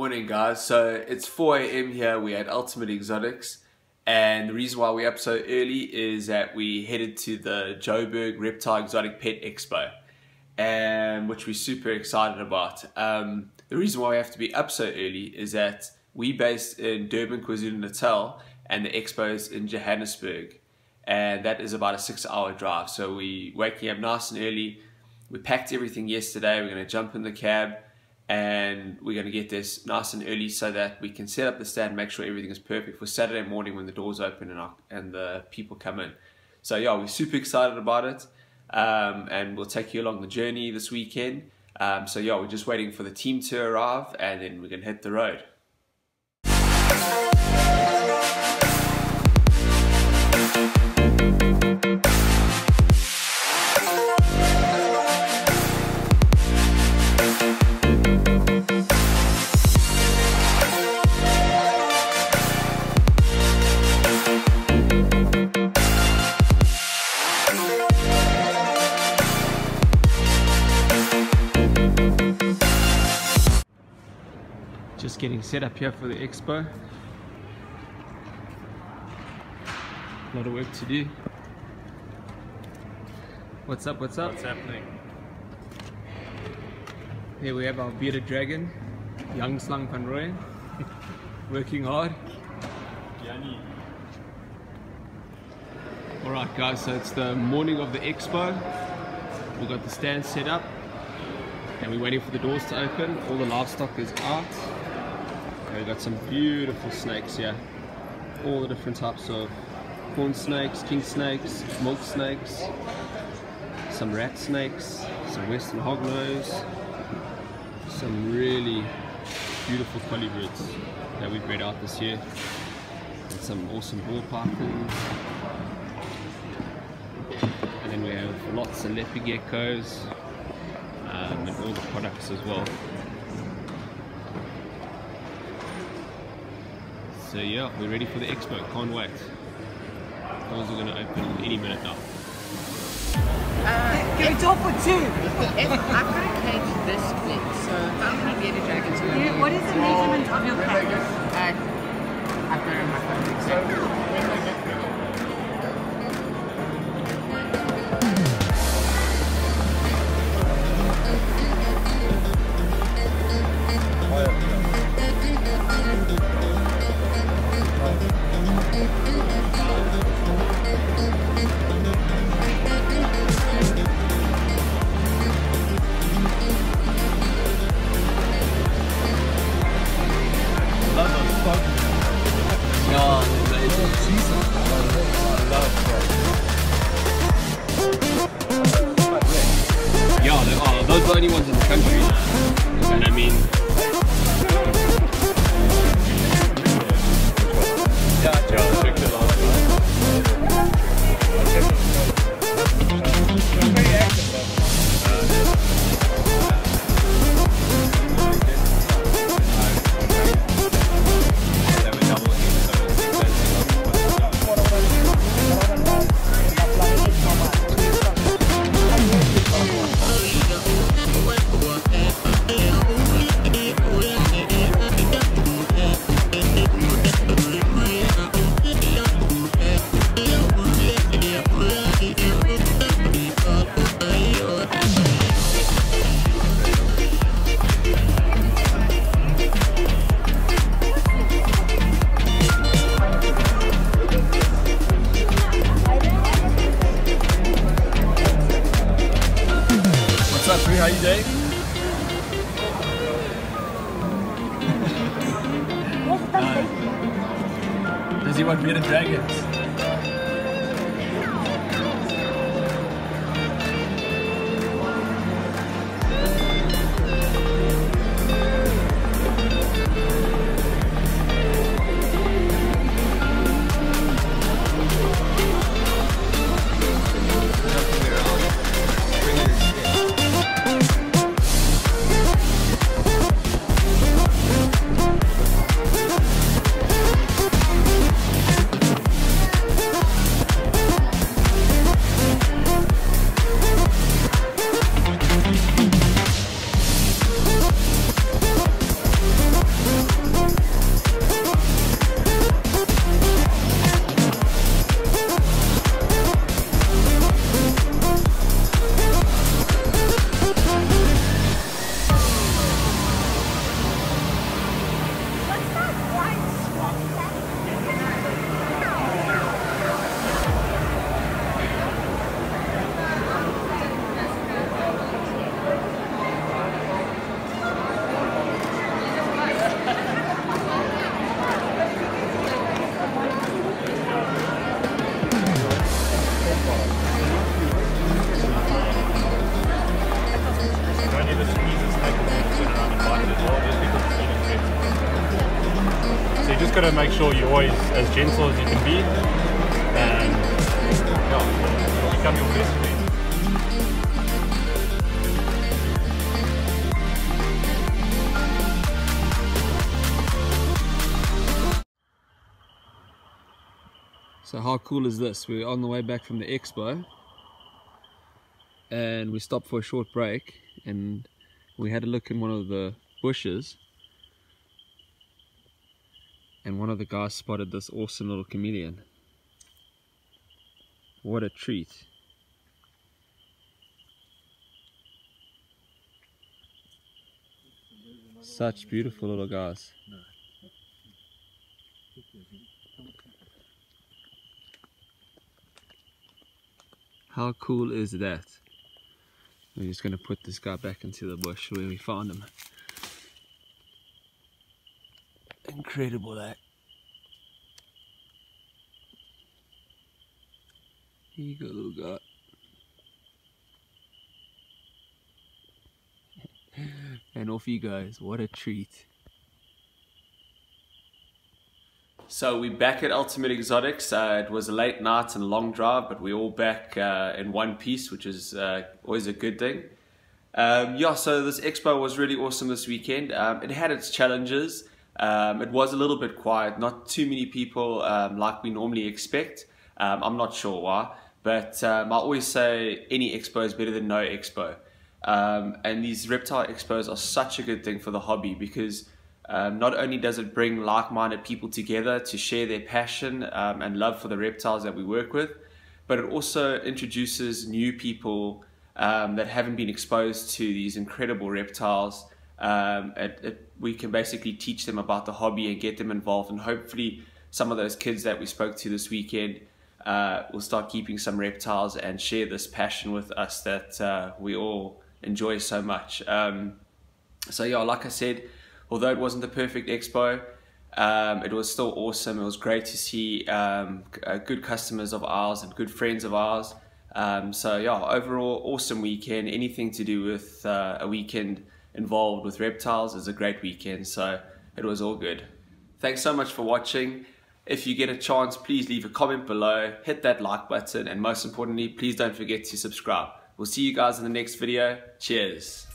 Morning, guys. So it's 4 a.m. here. We're at Ultimate Exotics, and the reason why we're up so early is that we headed to the Joburg Reptile Exotic Pet Expo, and which we're super excited about. Um, the reason why we have to be up so early is that we based in Durban, KwaZulu Natal, and the expo is in Johannesburg, and that is about a six-hour drive. So we waking up nice and early. We packed everything yesterday. We're going to jump in the cab and we're going to get this nice and early so that we can set up the stand make sure everything is perfect for Saturday morning when the doors open and, our, and the people come in. So yeah, we're super excited about it um, and we'll take you along the journey this weekend. Um, so yeah, we're just waiting for the team to arrive and then we're going to hit the road. Just getting set up here for the expo. A lot of work to do. What's up, what's up? What's happening? Here we have our bearded dragon, young Slang van Rooyen, working hard. Yanni. Alright guys, so it's the morning of the expo. We've got the stand set up and we're waiting for the doors to open. All the livestock is out. We've got some beautiful snakes here. All the different types of corn snakes, king snakes, milk snakes, some rat snakes, some western hognose, some really beautiful colubrids that we bred out this year, and some awesome ball pythons. And then we have lots of leopard geckos um, and all the products as well. So yeah, we're ready for the expo. Can't wait. Doors are going to open any minute now. Can we talk for two? If I've got a cage this big, so how many bearded dragons will Yeah, you What is the measurement of your cage? Uh, I've got it in my phone. exactly. Those are the only ones in the country. And I mean, Does he want dragons? Snake and then So you just gotta make sure you're always as gentle as you can be, and yeah, become your best friend. So how cool is this? We're on the way back from the expo and we stopped for a short break and we had a look in one of the bushes and one of the guys spotted this awesome little chameleon. What a treat. Such beautiful little guys. How cool is that? We're just going to put this guy back into the bush where we found him. Incredible that. Here you go, little guy. and off he goes. What a treat. So we're back at Ultimate Exotics. Uh, it was a late night and a long drive, but we're all back uh, in one piece, which is uh, always a good thing. Um, yeah, so this expo was really awesome this weekend. Um, it had its challenges. Um, it was a little bit quiet, not too many people um, like we normally expect. Um, I'm not sure why, but um, I always say any expo is better than no expo. And these reptile expos are such a good thing for the hobby because um, not only does it bring like-minded people together to share their passion um, and love for the reptiles that we work with, but it also introduces new people um, that haven't been exposed to these incredible reptiles. Um, it, it, we can basically teach them about the hobby and get them involved, and hopefully, some of those kids that we spoke to this weekend uh, will start keeping some reptiles and share this passion with us that uh, we all enjoy so much. Um, so yeah, like I said, although it wasn't the perfect expo, um, it was still awesome. It was great to see um, uh, good customers of ours and good friends of ours. Um, so yeah, overall awesome weekend. Anything to do with uh, a weekend involved with reptiles is a great weekend. So it was all good. Thanks so much for watching. If you get a chance, please leave a comment below, hit that like button, and most importantly, please don't forget to subscribe. We'll see you guys in the next video. Cheers.